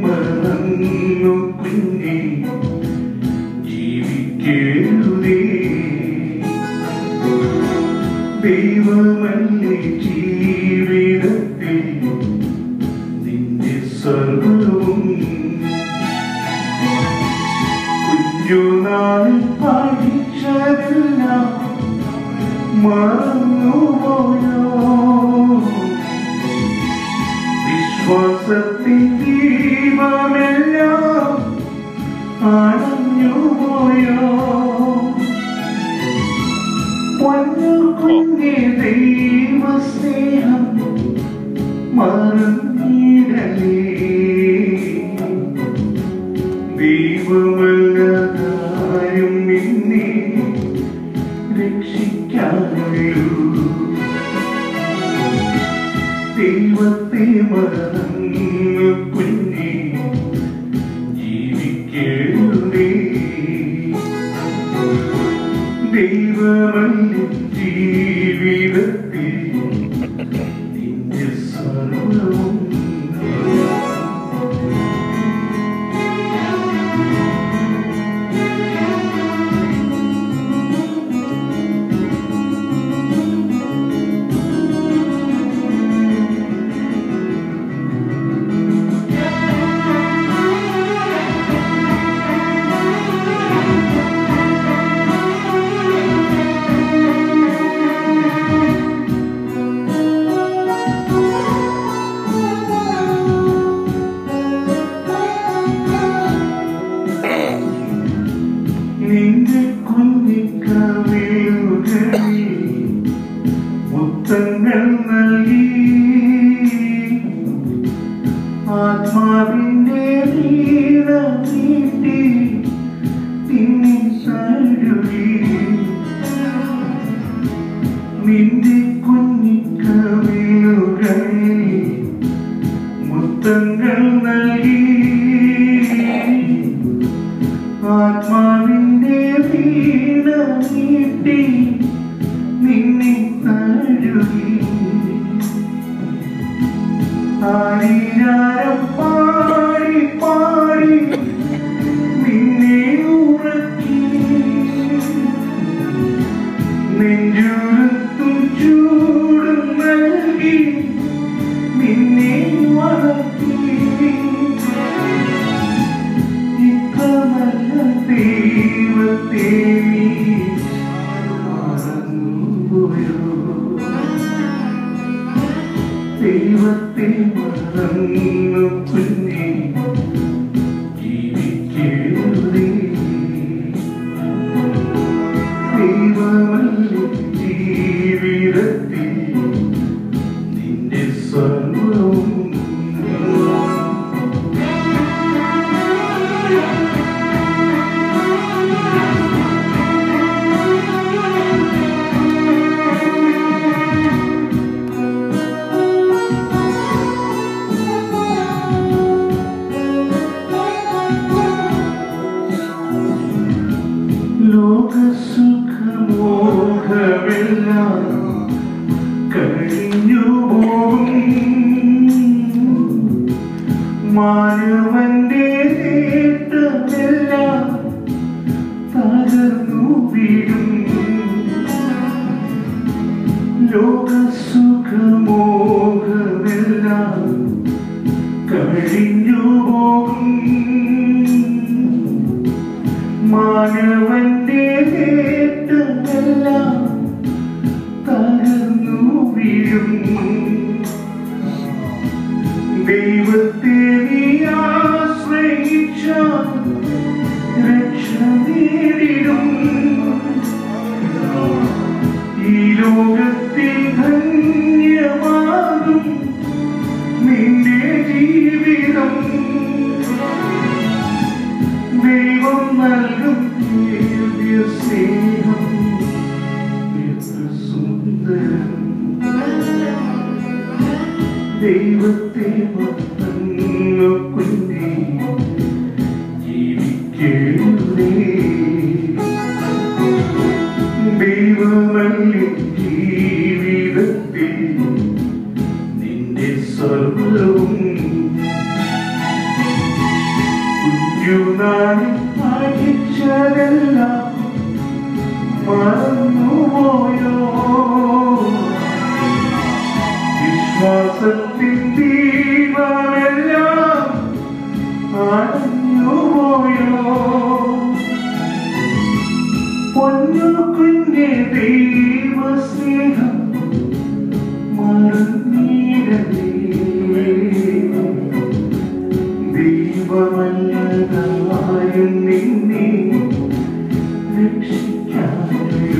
മറന്നു കുഞ്ഞെ ജീവിക്കേഴുതേ ദൈവമല്ലേ ജീവിതത്തിൽ നിന്റെ സർവവും കുഞ്ഞുനാൾ പഠിച്ചതെല്ലാം മറന്നുപോയോ? വിശ്വാസത്തിന്റെ വിശ്വാസത്തിൻ ദീപമെല്ലാം അണഞ്ഞുപോയോ പൊന്നു കുഞ്ഞെ ദൈവസ്നേഹം മറന്നിടലേ ദൈവമല്ലാതാരും നിന്നെ രക്ഷിക്കാനുള്ളൂ ദൈവത്തെ മറന്നു നിന്റെ കുഞ്ഞിക്കവിളുകളിൽ മുത്തങ്ങൾ നൽകി. ആത്മാവിന്റെ വീണ നീട്ടി നിന്നെ തഴുകി. ദൈവത്തെ മറന്നു കുഞ്ഞെ കഴിഞ്ഞു പോകും മാനവന്റെ നേട്ടമെല്ലാം ലോകസുഖമോഹമെല്ലാം കഴിഞ്ഞു പോകും മാനവന്റെ നേട്ടമെല്ലാം là lúc nhiều điều sẽ không biết xuống đường để bước tới một tầng ngược quên đi. Chỉ vì kiểu ly bị vơ mang liền chỉ vì bất tin nên để sợ luôn you night Thank you. Yeah.